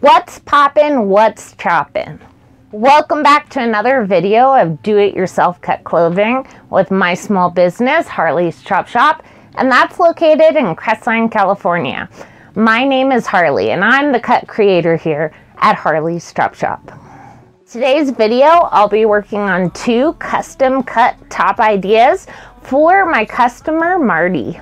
What's poppin'? What's choppin'? Welcome back to another video of do-it-yourself cut clothing with my small business, Harley's Chop Shop, and that's located in Crestline, California. My name is Harley, and I'm the cut creator here at Harley's Chop Shop. Today's video, I'll be working on two custom cut top ideas for my customer, Marty.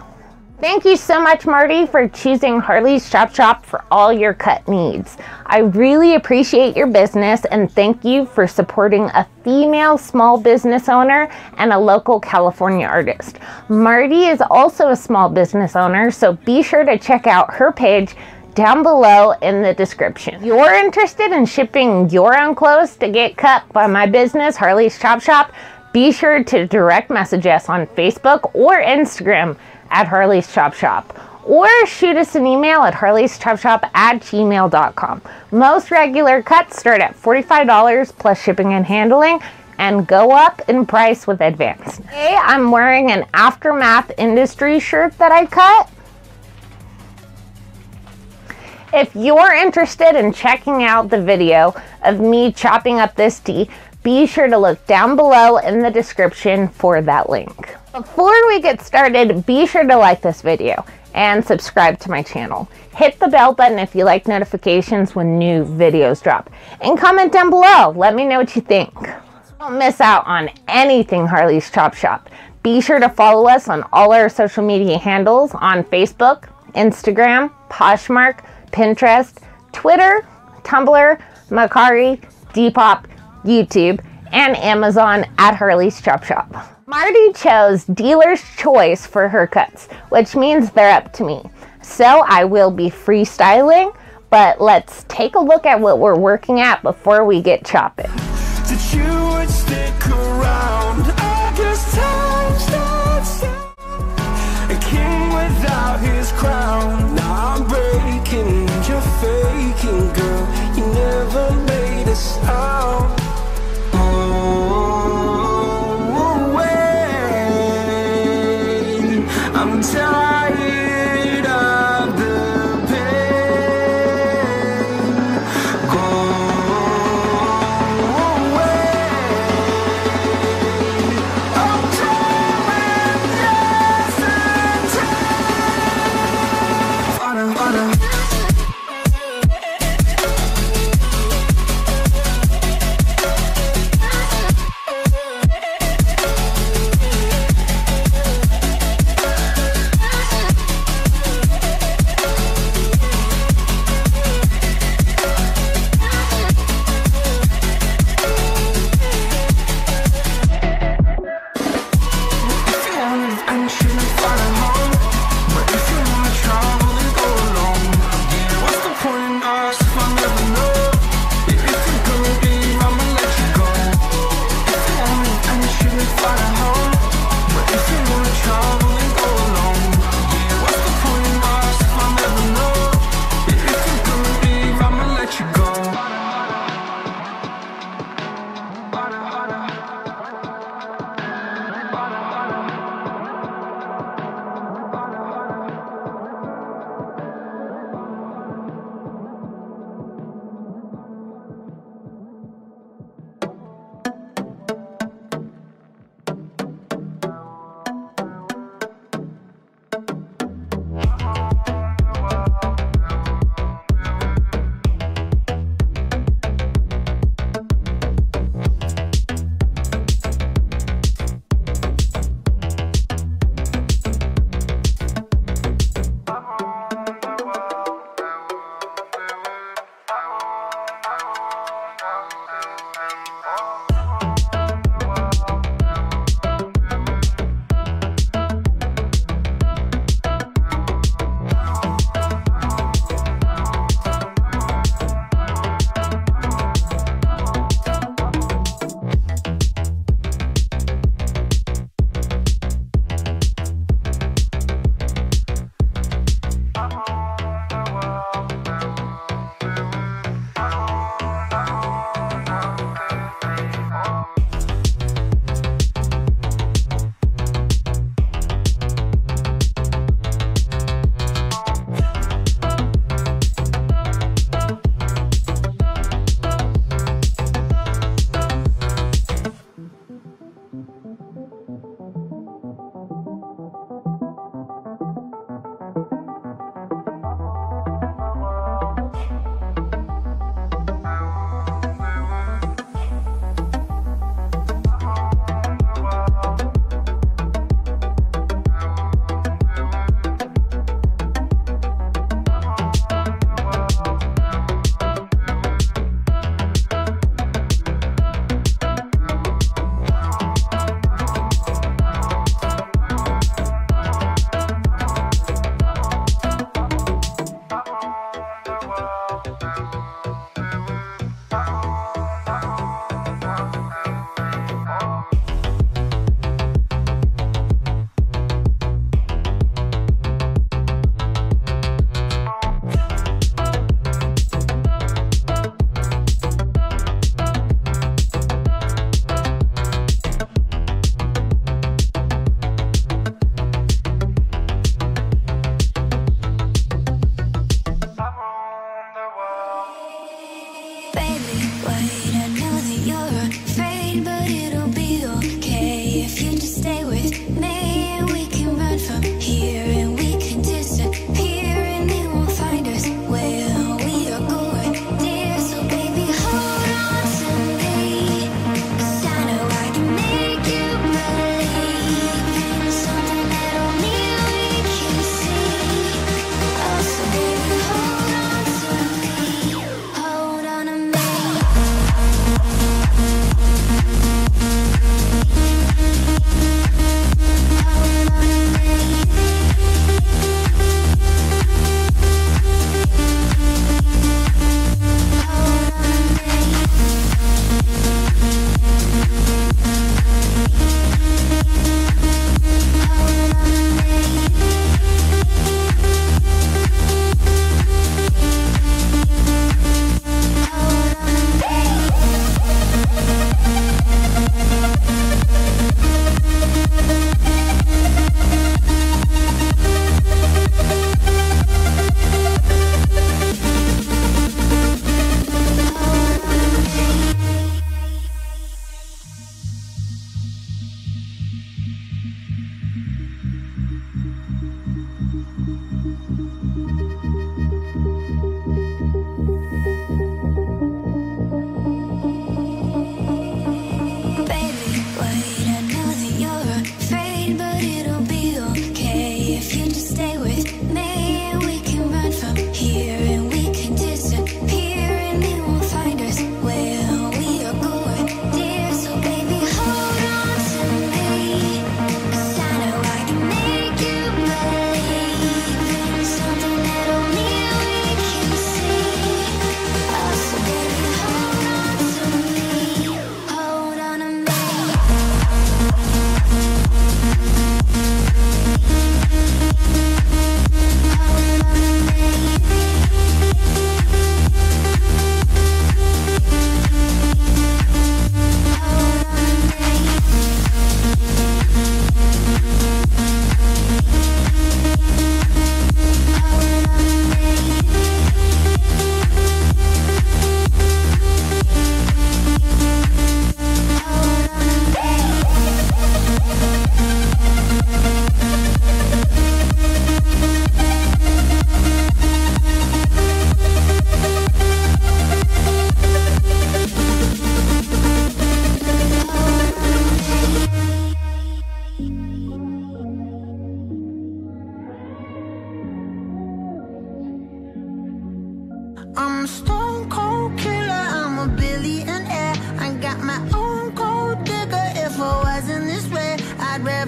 Thank you so much, Marty, for choosing Harley's Chop Shop for all your cut needs. I really appreciate your business and thank you for supporting a female small business owner and a local California artist. Marty is also a small business owner, so be sure to check out her page down below in the description. If you're interested in shipping your own clothes to get cut by my business, Harley's Chop Shop, be sure to direct message us on Facebook or Instagram at Harley's Chop Shop or shoot us an email at harleyschopshop at gmail.com. Most regular cuts start at $45 plus shipping and handling and go up in price with advance. Today I'm wearing an Aftermath Industry shirt that I cut. If you're interested in checking out the video of me chopping up this tee, be sure to look down below in the description for that link. Before we get started, be sure to like this video and subscribe to my channel. Hit the bell button if you like notifications when new videos drop. And comment down below. Let me know what you think. Don't miss out on anything Harley's Chop Shop. Be sure to follow us on all our social media handles on Facebook, Instagram, Poshmark, Pinterest, Twitter, Tumblr, Mercari, Depop, YouTube, and Amazon at Harley's Chop Shop. Marty chose dealer's choice for her cuts, which means they're up to me. So I will be freestyling, but let's take a look at what we're working at before we get chopping.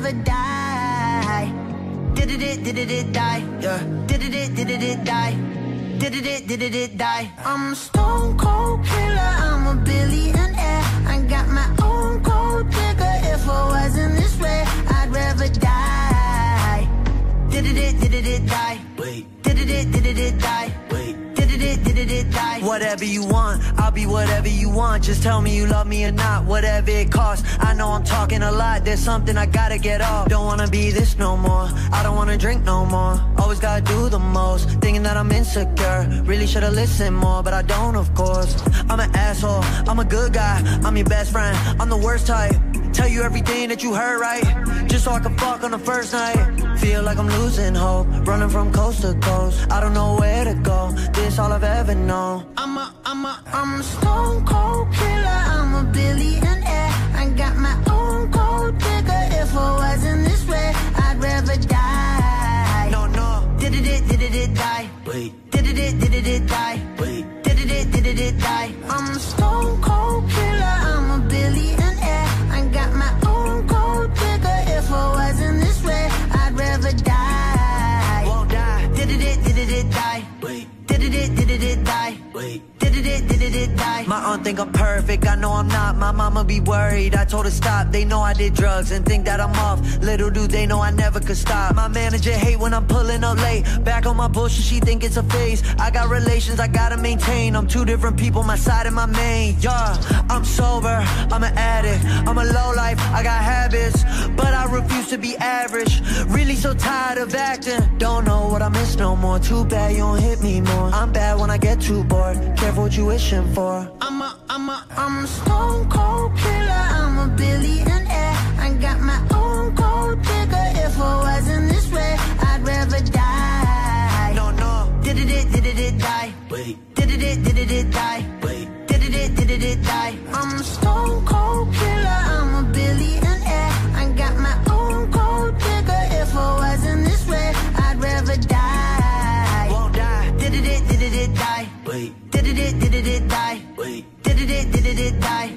I'd die. Did it, it, did it, it die? Yeah. Did it, it, did it, it die? Did it, it, did it, it die? I'm a stone cold killer, I'm a billionaire. I got my own cold digger. If I wasn't this way, I'd rather die. Did it, it, did it, it die? Wait. Did it, it, did it, it die? Did it, did it, it? Whatever you want, I'll be whatever you want. Just tell me you love me or not, whatever it costs. I know I'm talking a lot, there's something I gotta get off. Don't wanna be this no more, I don't wanna drink no more. Always gotta do the most, thinking that I'm insecure. Really should've listened more, but I don't, of course. I'm an asshole, I'm a good guy, I'm your best friend, I'm the worst type. Tell you everything that you heard right, just so I can fuck on the first night. Feel like I'm losing hope, running from coast to coast. I don't know where to go, this all I've ever known. I'm a, I'm a, I'm a stone cold killer. I'm a billionaire. I got my own cold digger. If I wasn't this way, I'd rather die. No, no, Did it, it, did it, die? wait, Did it, it, did it, die? wait. Did it, it, did it, it die? I'm a stone cold killer. I'm a billionaire. I got my did it, die? wait. Did it, did it, it die? My aunt think I'm perfect, I know I'm not. My mama be worried, I told her stop. They know I did drugs and think that I'm off. Little do they know I never could stop. My manager hate when I'm pulling up late. Back on my bullshit, she think it's a phase. I got relations I gotta maintain. I'm two different people, my side and my main. Yeah, I'm sober, I'm an addict. I'm a low life, I got habits, but I refuse to be average. Really so tired of acting. Don't know what I miss no more. Too bad you don't hit me more. I'm bad when I get too bored. Careful what you wishing for. I'm a, I'm a, I'm a stone cold killer. I'm a billionaire. I got my own cold digger. If I wasn't this way, I'd rather die. No, no, Did it, did it, did it, die? wait, Did it, did it, did it, die? wait. Did it, did it, did it, it die? I'm a stone cold die?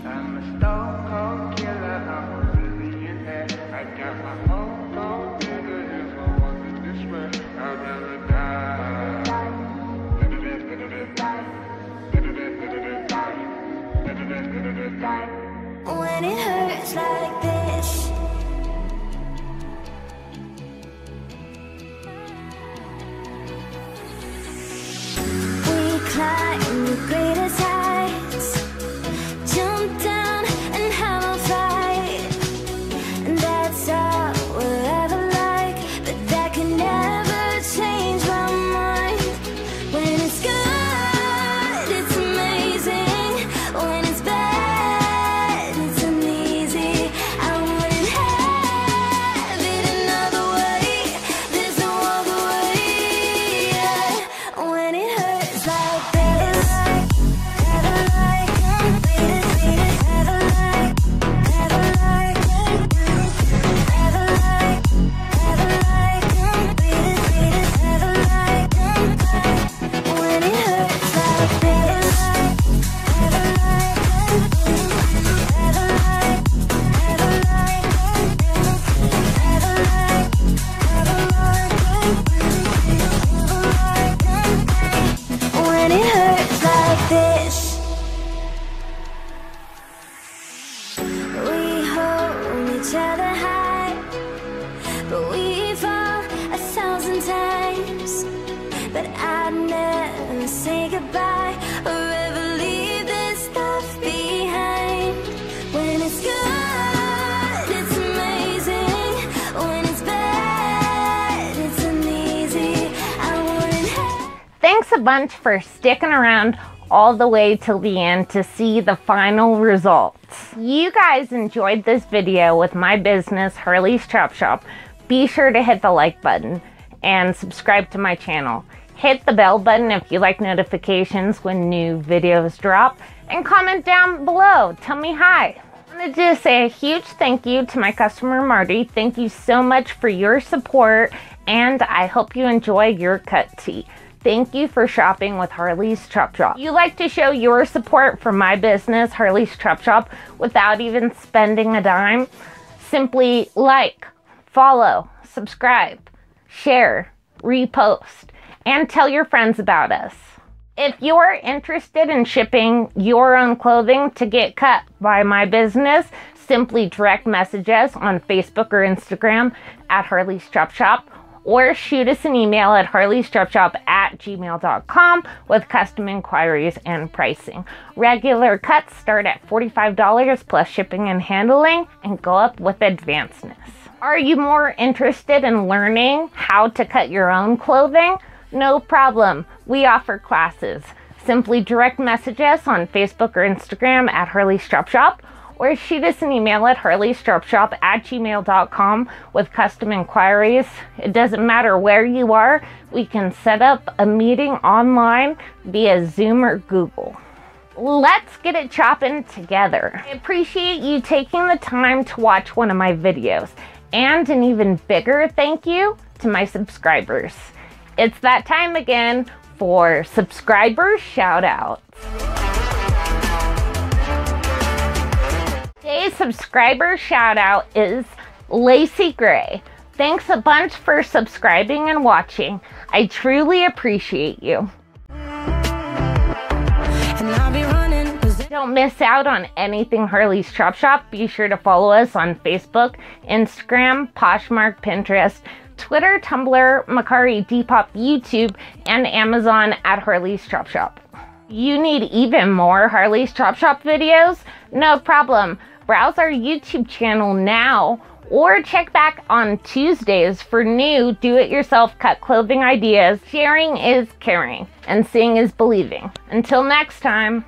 Thanks a bunch for sticking around all the way till the end to see the final results. You guys enjoyed this video with my business, Harley's Chop Shop. Be sure to hit the like button and subscribe to my channel. Hit the bell button if you like notifications when new videos drop and comment down below. Tell me hi. I wanted to say a huge thank you to my customer Marty. Thank you so much for your support and I hope you enjoy your cut tee. Thank you for shopping with Harley's Chop Shop. You like to show your support for my business, Harley's Chop Shop, without even spending a dime? Simply like, follow, subscribe, share, repost, and tell your friends about us. If you're interested in shipping your own clothing to get cut by my business, simply direct message us on Facebook or Instagram at Harley's Chop Shop or shoot us an email at harleyschopshop at gmail.com with custom inquiries and pricing. Regular cuts start at $45 plus shipping and handling and go up with advancedness. Are you more interested in learning how to cut your own clothing? No problem. We offer classes. Simply direct message us on Facebook or Instagram at Harley's Chop Shop or shoot us an email at harleyschopshop at gmail.com with custom inquiries. It doesn't matter where you are, we can set up a meeting online via Zoom or Google. Let's get it chopping together. I appreciate you taking the time to watch one of my videos. And an even bigger thank you to my subscribers. It's that time again for subscriber shout outs. Today's subscriber shout out is Lacey Gray. Thanks a bunch for subscribing and watching. I truly appreciate you. Don't miss out on anything Harley's Chop Shop. Be sure to follow us on Facebook, Instagram, Poshmark, Pinterest, Twitter, Tumblr, Mercari, Depop, YouTube, and Amazon at Harley's Chop Shop. You need even more Harley's Chop Shop videos? No problem. Browse our YouTube channel now or check back on Tuesdays for new do it yourself cut clothing ideas. Sharing is caring and seeing is believing. Until next time.